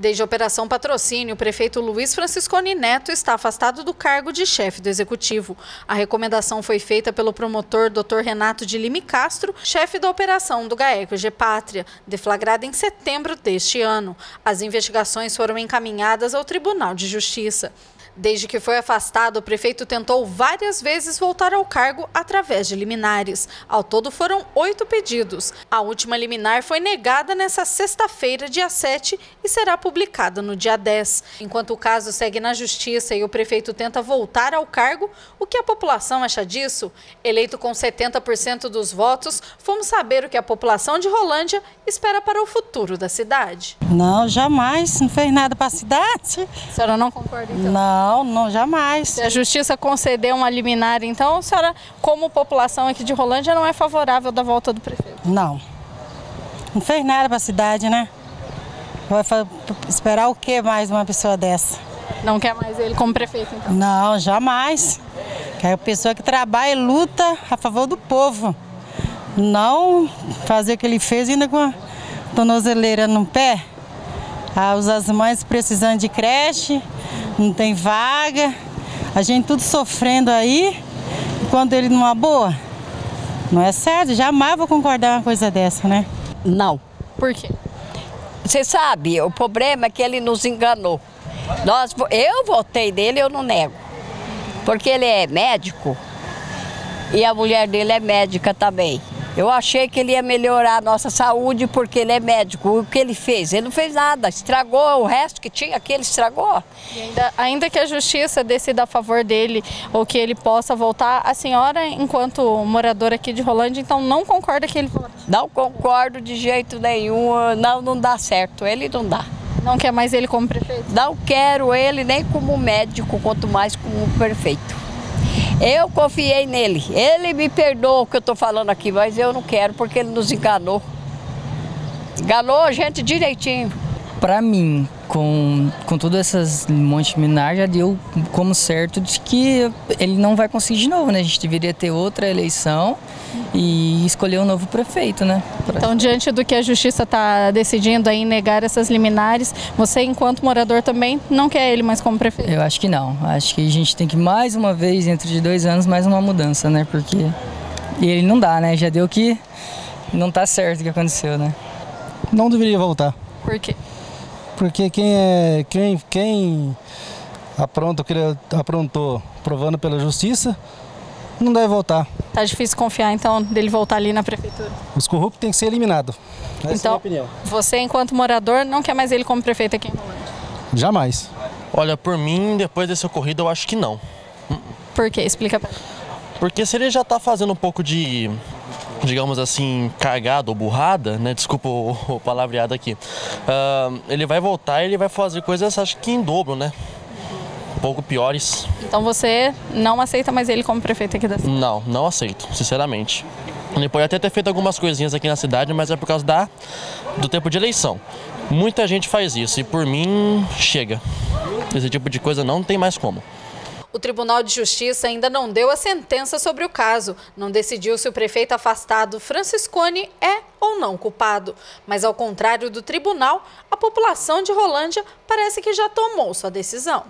Desde a Operação Patrocínio, o prefeito Luiz Franciscone Neto está afastado do cargo de chefe do executivo. A recomendação foi feita pelo promotor Dr. Renato de Lime Castro, chefe da operação do GAECO Gepátria, deflagrada em setembro deste ano. As investigações foram encaminhadas ao Tribunal de Justiça. Desde que foi afastado, o prefeito tentou várias vezes voltar ao cargo através de liminares. Ao todo foram oito pedidos. A última liminar foi negada nesta sexta-feira, dia 7, e será publicada no dia 10. Enquanto o caso segue na justiça e o prefeito tenta voltar ao cargo, o que a população acha disso? Eleito com 70% dos votos, fomos saber o que a população de Rolândia espera para o futuro da cidade. Não, jamais. Não fez nada para a cidade. A senhora não concorda, então? Não. Não, não, jamais. Se a justiça conceder uma liminar, então, a senhora, como população aqui de Rolândia, não é favorável da volta do prefeito? Não. Não fez nada para a cidade, né? Vai esperar o que mais uma pessoa dessa? Não quer mais ele como prefeito, então? Não, jamais. Quer a pessoa que trabalha e luta a favor do povo. Não fazer o que ele fez ainda com a tornozeleira no pé. Ah, as mães precisando de creche, não tem vaga, a gente tudo sofrendo aí, enquanto ele numa boa. Não é certo, jamais vou concordar com uma coisa dessa, né? Não. Por quê? Você sabe, o problema é que ele nos enganou. Nós, eu votei nele, eu não nego. Porque ele é médico e a mulher dele é médica também. Eu achei que ele ia melhorar a nossa saúde porque ele é médico. O que ele fez? Ele não fez nada, estragou o resto que tinha aqui, ele estragou. Ainda, ainda, que a justiça decida a favor dele ou que ele possa voltar, a senhora, enquanto moradora aqui de Rolândia, então não concorda que ele volte? Não concordo de jeito nenhum, não, não dá certo, ele não dá. Não quer mais ele como prefeito? Não quero ele nem como médico, quanto mais como prefeito. Eu confiei nele. Ele me perdoa o que eu estou falando aqui, mas eu não quero porque ele nos enganou. Enganou a gente direitinho. Para mim, com, com todas essas monte minar, já deu como certo de que ele não vai conseguir de novo, né? A gente deveria ter outra eleição e escolher um novo prefeito, né? Então, diante do que a justiça está decidindo aí negar essas liminares, você, enquanto morador, também não quer ele mais como prefeito? Eu acho que não. Acho que a gente tem que, mais uma vez, dentro de dois anos, mais uma mudança, né? Porque e ele não dá, né? Já deu que não está certo o que aconteceu, né? Não deveria voltar. Por quê? porque quem é quem quem apronta o que ele aprontou provando pela justiça não deve voltar. Tá difícil confiar então dele voltar ali na prefeitura. Os corruptos têm que ser eliminados. Essa então, é a minha opinião. você enquanto morador não quer mais ele como prefeito aqui em Rolândia? Jamais. Olha, por mim, depois desse ocorrido, eu acho que não. Por quê? Explica pra Porque se ele já está fazendo um pouco de digamos assim, cargado ou burrada, né? Desculpa o, o palavreado aqui. Uh, ele vai voltar e ele vai fazer coisas, acho que em dobro, né? Um pouco piores. Então você não aceita mais ele como prefeito aqui da cidade? Não, não aceito, sinceramente. Ele pode até ter feito algumas coisinhas aqui na cidade, mas é por causa da, do tempo de eleição. Muita gente faz isso e por mim chega. Esse tipo de coisa não tem mais como. O Tribunal de Justiça ainda não deu a sentença sobre o caso, não decidiu se o prefeito afastado Franciscone é ou não culpado. Mas, ao contrário do tribunal, a população de Rolândia parece que já tomou sua decisão.